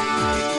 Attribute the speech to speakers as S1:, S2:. S1: Bye.